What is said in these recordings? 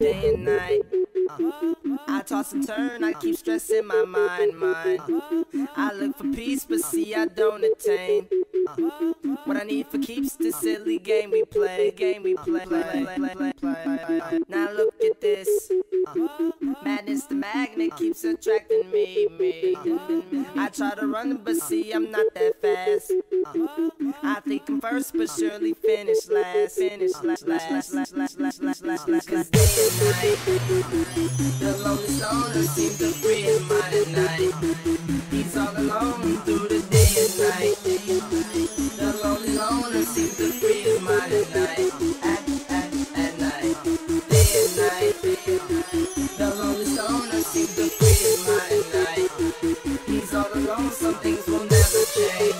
day and night. Uh, I toss and turn, I keep stressing my mind, mind. Uh-huh. I look for peace, but see I don't attain. Uh-huh. What I need for keeps the silly game we play, game we play. Uh, now look at this. Madness, the magnet keeps attracting me, me. I try to run, but see I'm not that fast. I think I'm first, but surely finish last. Finish last, last, last, last, last, last, last, last. Cause day and night, the lonely loner seems to free his mind at night. He's all alone through the day and night. The lonely loner seems to free his mind at night. will never change.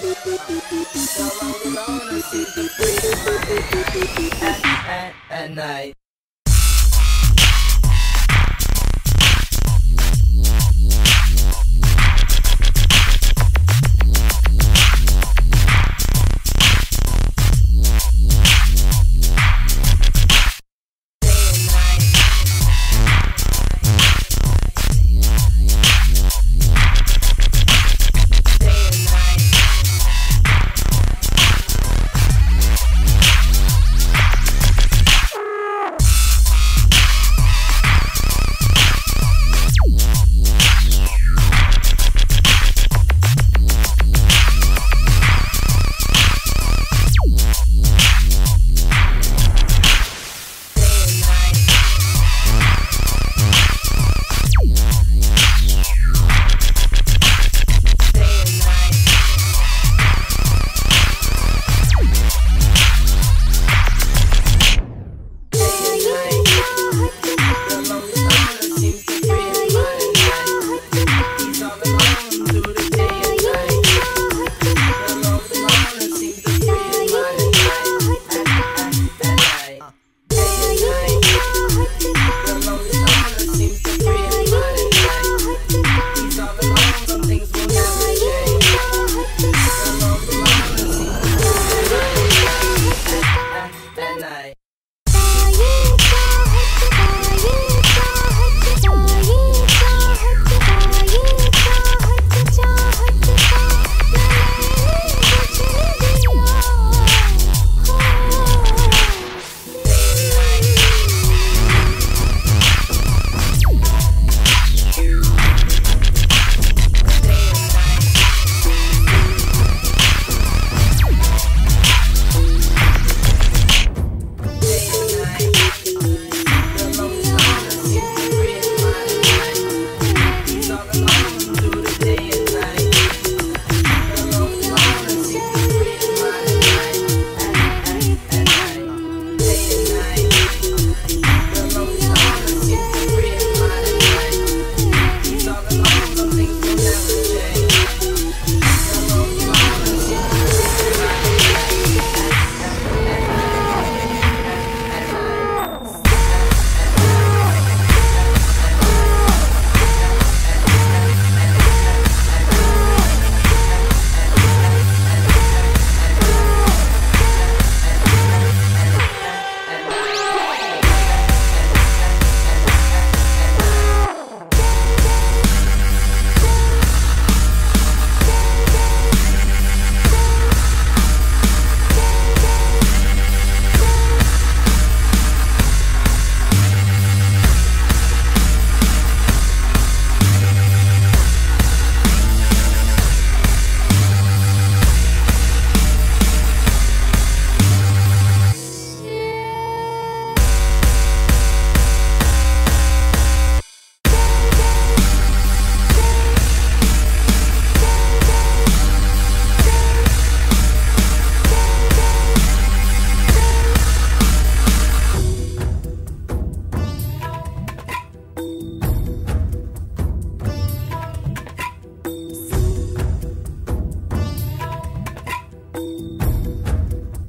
So I'm gonna see the freedom at, at, at night.